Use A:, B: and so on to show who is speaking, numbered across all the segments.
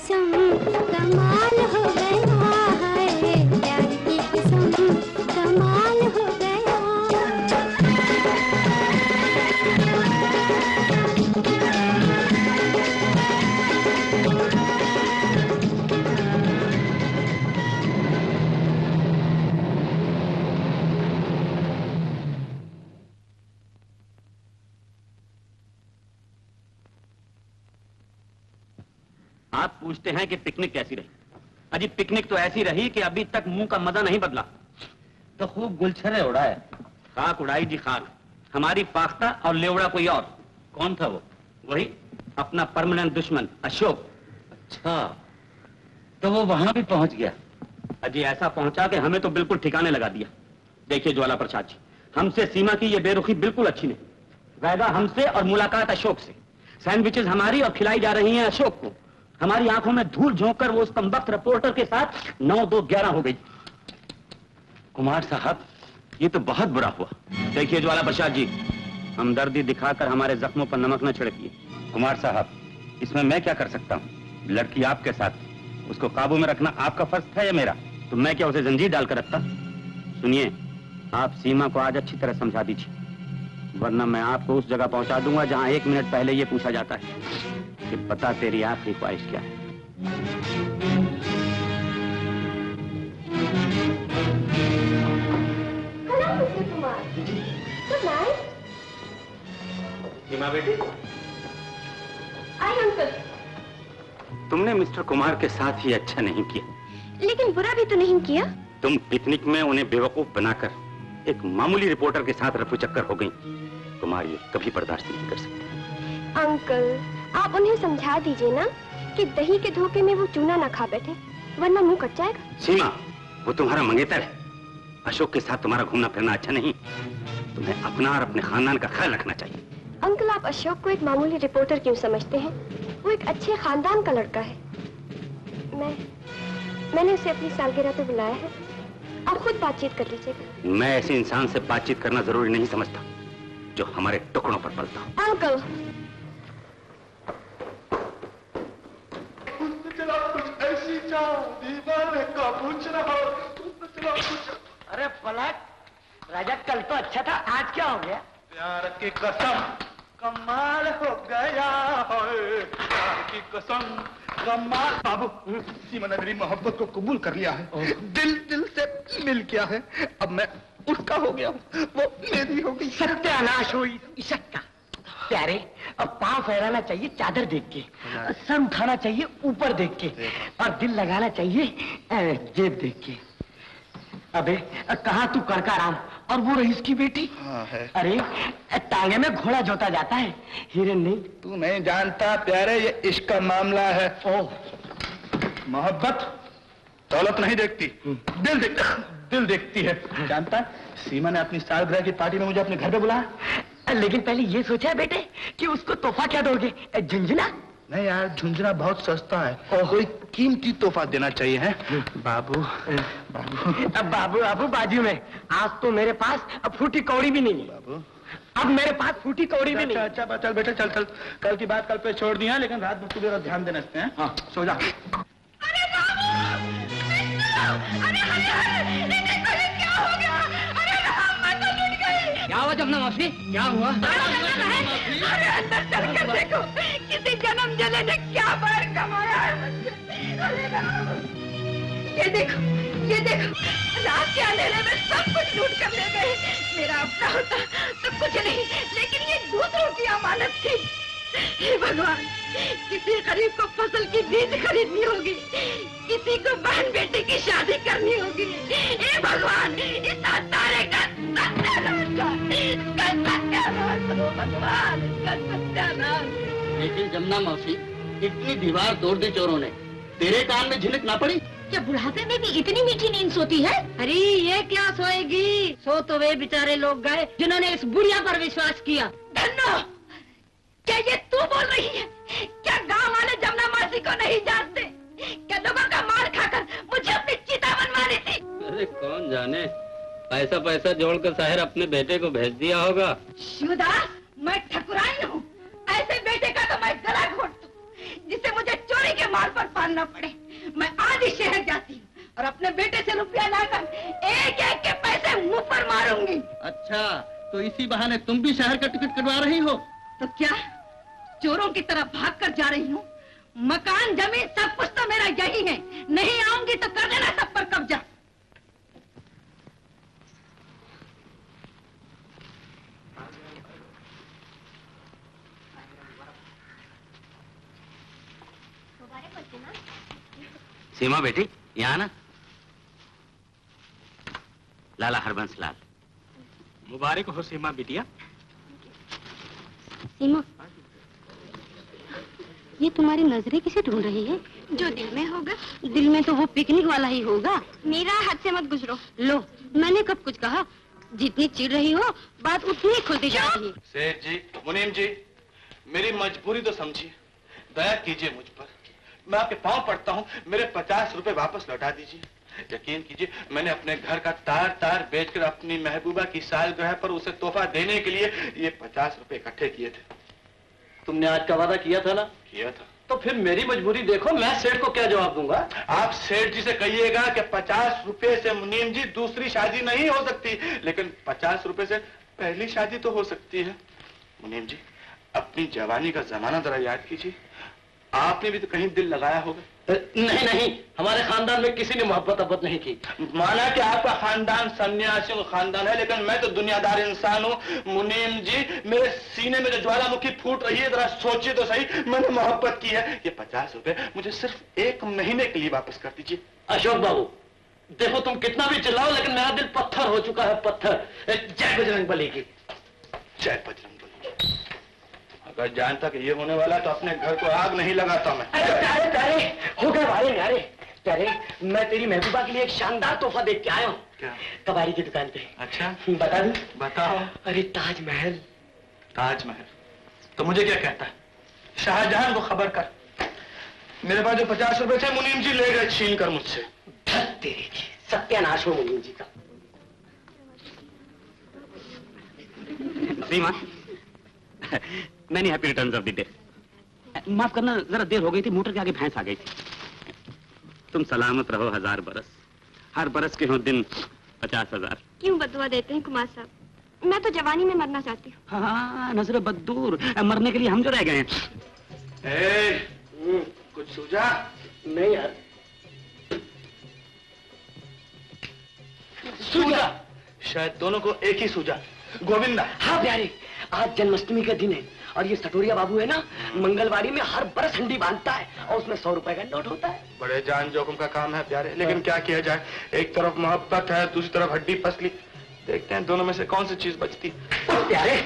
A: कसम कमाल हो गया
B: पूछते हैं कि पिकनिक कैसी रही? अजी पिकनिक तो ऐसी रही कि अभी तक मुँह का मज़ा नहीं बदला।
C: तो खूब गुलछरे उड़ाए।
B: खाक उड़ाई जी खाक। हमारी पाख्ता और लेवड़ा कोई और।
C: कौन था वो?
B: वही अपना परमानेंट दुश्मन अशोक।
C: अच्छा। तो वो वहाँ भी पहुँच गया।
B: अजी ऐसा पहुँचा कि हमें तो बिल्कुल ठिकाने लगा दिया। देखिए ज्वाला प्रसाद जी हमसे सीमा की ये बेरुखी बिल्कुल अच्छी नहीं। वायदा हमसे और मुलाकात अशोक से। सैंडविचेस हमारी और खिलाई जा रही हैं अशोक को। हमारी आँखों में धूल झोंक कर वो उस रिपोर्टर के साथ नौ दो ग्यारह हो गई।
C: कुमार साहब, ये तो बहुत बुरा हुआ।
B: देखिए ज्वाला प्रसाद जी, हमदर्दी दिखाकर हमारे जख्मों पर नमक न छिड़किए।
C: कुमार साहब, इसमें मैं क्या कर सकता हूँ? लड़की आपके साथ उसको काबू में रखना आपका फ़र्ज़ था या मेरा?
B: तो मैं क्या उसे जंजीर डालकर रखता? सुनिए, आप सीमा को आज अच्छी तरह समझा दीजिए, वरना मैं आपको उस जगह पहुँचा दूँगा जहाँ एक मिनट पहले ये पूछा जाता है। कि बता तेरी आखिरी ख्वाहिश क्या है।
D: Hello Kumar good night
C: Seema बेटी।
D: आई अंकल
C: तुमने मिस्टर कुमार के साथ ही अच्छा नहीं किया।
D: लेकिन बुरा भी तो नहीं किया।
C: तुम पिकनिक में उन्हें बेवकूफ़ बनाकर एक मामूली रिपोर्टर के साथ रफू चक्कर हो गई। कुमार ये कभी बर्दाश्त नहीं कर सकते।
D: अंकल आप उन्हें समझा दीजिए ना कि दही के धोखे में वो चूना ना खा बैठे वरना मुँह कट जाएगा।
C: सीमा वो तुम्हारा मंगेतर है। अशोक के साथ तुम्हारा घूमना फिरना अच्छा नहीं। तुम्हें अपना और अपने खानदान का ख्याल रखना चाहिए।
D: अंकल आप अशोक को एक मामूली रिपोर्टर क्यों समझते हैं? वो एक अच्छे खानदान का लड़का है। मैं मैंने उसे अपनी सालगिरह पे बुलाया है। आप खुद बातचीत कर लीजिएगा।
C: मैं ऐसे इंसान से बातचीत करना ज़रूरी नहीं समझता जो हमारे टुकड़ों पर पलता
D: अंकल
E: चला जा दीवाने का पूछ रहा चला कुछ।
F: अरे पलट राजा कल तो अच्छा था आज क्या हो गया?
E: प्यार की कसम कमाल हो गया है। प्यार की कसम कमाल। बाबू सीमा ने मेरी मोहब्बत को कबूल कर लिया है। दिल दिल से मिल गया है। अब मैं उसका हो गया हूँ वो मेरी हो गई।
F: सत्यानाश हुई इशक का। प्यारे अब पाँव फहराना चाहिए चादर देख के सर उठाना चाहिए ऊपर देख के और दिल लगाना चाहिए जेब देख के। अबे कहाँ तू करका राम? और वो रईस की बेटी?
E: हाँ है।
F: अरे टांगे में घोड़ा जोता जाता है हिरन नहीं।
E: तू नहीं जानता प्यारे ये इश्क का मामला है।
F: ओह
E: मोहब्बत दौलत नहीं देखती। दिल देख दिल देखती है। जानता सीमा ने अपनी सालगिरह की पार्टी में मुझे अपने घर पे बुलाया।
F: लेकिन पहले ये सोचा है बेटे कि उसको तोहफा क्या दोगे? झुंझुना?
E: नहीं यार झुंझुना बहुत सस्ता है। कोई कीमती तोहफा देना चाहिए है? बाबू बाबू।
F: अब बाबू बाबू बाजू में। आज तो मेरे पास अब फूटी कौड़ी भी नहीं है।
E: बाबू।
F: अब मेरे पास फूटी कौड़ी भी
E: अच्छा
F: नहीं
E: अच्छा चल बेटा चल चल। कल की बात कल पे छोड़ दिया लेकिन रात भर तू मेरा ध्यान देना इसमें हैं? हाँ। सो जा।
F: क्या हुआ जमुना मौसी क्या हुआ
G: अरे अंदर चल कर देखो। किसी जन्म जले ने क्या बार कमाया। ये देखो ये देखो। रात के अंधेरे में सब कुछ लूट कर ले गए। मेरा अपना होता तो कुछ नहीं। लेकिन ये दूसरों की अमानत थी। हे भगवान किसी गरीब को फ़सल की बीज खरीदनी होगी। किसी को बहन बेटी की शादी करनी
H: बेटी जमुना मौसी इतनी दीवार तोड़ दी चोरों ने। तेरे कान में झिनक ना पड़ी?
G: क्या बुढ़ापे में भी इतनी मीठी नींद सोती है? अरे ये क्या सोएगी? सो तो वे बेचारे लोग गए जिन्होंने इस बुढ़िया पर विश्वास किया। धन्नो! क्या ये तू बोल रही है? क्या गाँव वाले जमुना मासी को नहीं जानते? क्या लोगों का मार खाकर मुझे अपनी चिता बनवानी थी?
B: अरे कौन जाने? पैसा पैसा जोड़कर शहर अपने बेटे को भेज दिया होगा।
G: शिवदास मैं ठकुराइन हूँ ऐसे बेटे का तो मैं गला घोट दूँ जिससे मुझे चोरी के पर पड़े। मैं आज ही शहर जाती हूँ और अपने बेटे से रुपया लाकर एक एक के पैसे मुँह पर मारूँगी।
H: अच्छा तो इसी बहाने तुम भी शहर का टिकट कटवा रही हो?
G: तो क्या? चोरों की तरह भाग कर जा रही हूँ। मकान ज़मीन सब कुछ तो मेरा यही है। नहीं आऊँगी तो कर देना सब पर कब्जा
C: सीमा बेटी यहाँ ना? लाला हरबंस लाल।
B: मुबारक हो सीमा बिटिया।
A: सीमा ये तुम्हारी नज़रें किसे ढूंढ रही है?
D: जो दिल में होगा।
A: दिल में तो वो पिकनिक वाला ही होगा।
D: मेरा हद से मत गुजरो।
A: लो मैंने कब कुछ कहा? जितनी चिढ़ रही हो बात उतनी ही खुलती जा रही है।
E: सेठ जी मुनीम जी मेरी मजबूरी तो समझिए। दया कीजिए मुझ पर। मैं आपके पाँव पड़ता हूँ। मेरे पचास रुपए वापस लौटा दीजिए। यकीन कीजिए मैंने अपने घर का तार तार बेचकर अपनी महबूबा की सालगिरह पर उसे तोहफा देने के लिए ये पचास रुपए इकट्ठे किए थे।
H: तुमने आज का वादा किया था ना?
E: किया था।
H: तो फिर मेरी मजबूरी देखो मैं सेठ को क्या जवाब दूँगा?
E: आप सेठ जी से कहिएगा कि पचास रुपए से मुनीम जी दूसरी शादी नहीं हो सकती लेकिन पचास रुपए से पहली शादी तो हो सकती है। मुनीम जी अपनी जवानी का जमाना जरा याद कीजिए। आपने भी तो कहीं दिल लगाया होगा।
H: नहीं नहीं हमारे खानदान में किसी ने मोहब्बत अब्बत नहीं की।
E: माना कि आपका खानदान सन्यासियों का खानदान है लेकिन मैं तो दुनियादार इंसान हूँ। मुनीम जी मेरे सीने में जो ज्वालामुखी फूट रही है जरा सोचिए तो सही मैंने मोहब्बत की है। ये पचास रुपए मुझे सिर्फ़ एक महीने के लिए वापस कर दीजिए।
H: अशोक बाबू देखो तुम कितना भी चिल्लाओ लेकिन मेरा दिल पत्थर हो चुका है पत्थर। जय बजरंग बली की।
E: जय बजरंग अगर जानता कि ये होने वाला है तो अपने घर को आग नहीं लगाता मैं।
F: अरे प्यारे प्यारे हो गए भारे न्यारे। प्यारे मैं तेरी महबूबा के लिए एक शानदार तोहफा देख के आया हूँ।
E: क्या?
F: कबाड़ी की दुकान पे।
E: अच्छा।
F: बता दूँ?
E: बताओ।
F: अरे ताजमहल।
E: ताजमहल। तो मुझे क्या कहता है? शाहजहां को खबर कर। मेरे पास जो पचास रुपए थे मुनीम जी ले गए छीन कर मुझसे।
F: तेरी सत्यानाश हो मुनीम जी का।
B: Seema many happy returns of the day माफ़ करना जरा देर हो गई थी मोटर के आगे भैंस आ गई थी। तुम सलामत रहो हज़ार बरस। हर बरस के हो दिन पचास हज़ार।
D: क्यों बदुआ देते हैं कुमार साहब? मैं तो जवानी में मरना चाहती हूँ।
B: हाँ नज़र बदूर मरने के लिए हम जो रह गए हैं।
E: कुछ सूझा?
F: नहीं यार।
E: सूझा? शायद दोनों को एक ही सूझा। गोविंदा।
F: हाँ प्यारे आज जन्माष्टमी का दिन है। और ये सटोरिया बाबू है ना मंगलवारी में हर बरस हंडी बांधता है और उसमें सौ रुपए का नोट होता है।
E: बड़े जान जोखम का काम है प्यारे लेकिन क्या किया जाए? एक तरफ़ मोहब्बत है दूसरी तरफ़ हड्डी पसली। देखते हैं दोनों में से कौन सी चीज़ बचती
F: प्यारे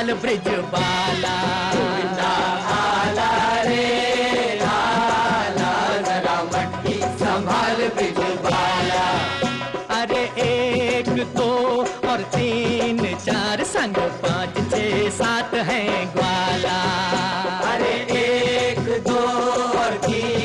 I: संभाल ब्रिज बाला। मटकी संभाल अरे एक दो और तीन, चार संग पाँच छः सात है ग्वाला। अरे एक दो और तीन